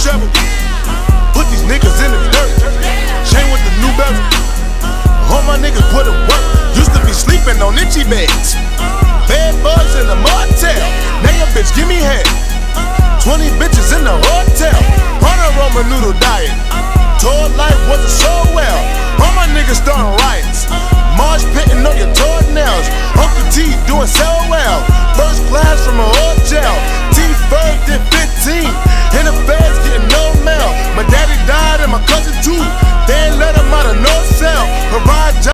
shovel. Put these niggas in the dirt. Chain with the new bezel. All my niggas put in work. Used to be sleeping on itchy beds. Bad bugs in the motel. Now your bitch give me head. 20 bitches in the hotel. two.